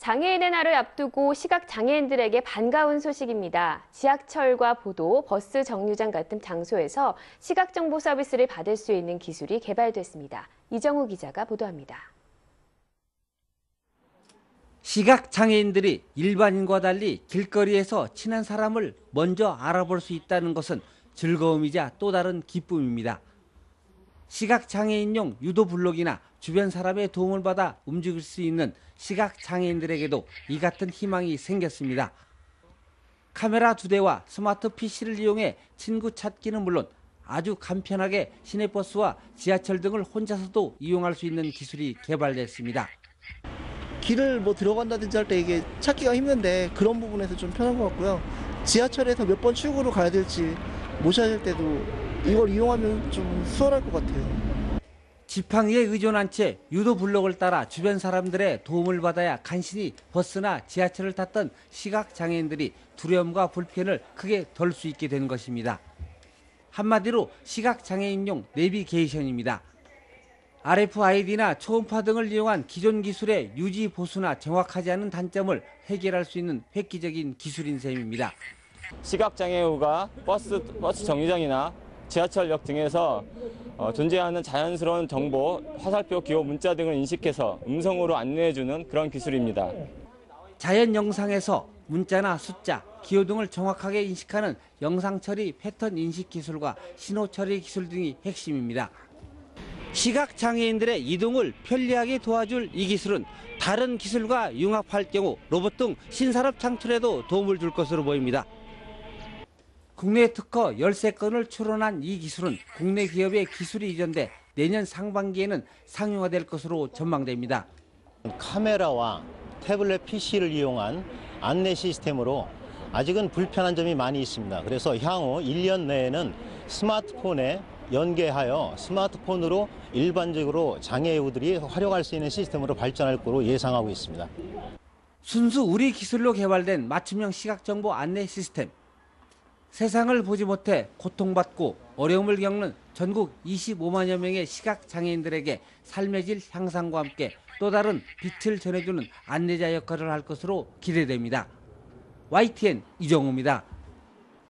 장애인의 날을 앞두고 시각 장애인들에게 반가운 소식입니다. 지하철과 보도, 버스 정류장 같은 장소에서 시각 정보 서비스를 받을 수 있는 기술이 개발됐습니다. 이정우 기자가 보도합니다. 시각 장애인들이 일반인과 달리 길거리에서 친한 사람을 먼저 알아볼 수 있다는 것은 즐거움이자 또 다른 기쁨입니다. 시각 장애인용 유도 블록이나 주변 사람의 도움을 받아 움직일 수 있는 시각 장애인들에게도 이 같은 희망이 생겼습니다. 카메라 두 대와 스마트 PC를 이용해 친구 찾기는 물론 아주 간편하게 시내버스와 지하철 등을 혼자서도 이용할 수 있는 기술이 개발됐습니다. 길을 뭐 들어간다든지 할 때 이게 찾기가 힘든데 그런 부분에서 좀 편한 것 같고요. 지하철에서 몇 번 출구로 가야 될지 모셔야 될 때도 이걸 이용하면 좀 수월할 것 같아요. 지팡이에 의존한 채 유도 블록을 따라 주변 사람들의 도움을 받아야 간신히 버스나 지하철을 탔던 시각 장애인들이 두려움과 불편을 크게 덜 수 있게 된 것입니다. 한마디로 시각 장애인용 내비게이션입니다. RFID나 초음파 등을 이용한 기존 기술의 유지 보수나 정확하지 않은 단점을 해결할 수 있는 획기적인 기술인 셈입니다. 시각장애우가 버스, 버스 정류장이나 지하철역 등에서 어, 존재하는 자연스러운 정보, 화살표, 기호, 문자 등을 인식해서 음성으로 안내해주는 그런 기술입니다. 자연 영상에서 문자나 숫자, 기호 등을 정확하게 인식하는 영상 처리 패턴 인식 기술과 신호 처리 기술 등이 핵심입니다. 시각 장애인들의 이동을 편리하게 도와줄 이 기술은 다른 기술과 융합할 경우 로봇 등 신산업 창출에도 도움을 줄 것으로 보입니다. 국내 특허 13건을 출원한 이 기술은 국내 기업의 기술이 이전돼 내년 상반기에는 상용화될 것으로 전망됩니다. 카메라와 태블릿 PC를 이용한 안내 시스템으로 아직은 불편한 점이 많이 있습니다. 그래서 향후 1년 내에는 스마트폰에 연계하여 스마트폰으로 일반적으로 장애우들이 활용할 수 있는 시스템으로 발전할 거로 예상하고 있습니다. 순수 우리 기술로 개발된 맞춤형 시각정보 안내 시스템. 세상을 보지 못해 고통받고 어려움을 겪는 전국 25만여 명의 시각 장애인들에게 삶의 질 향상과 함께 또 다른 빛을 전해주는 안내자 역할을 할 것으로 기대됩니다. YTN 이정우입니다.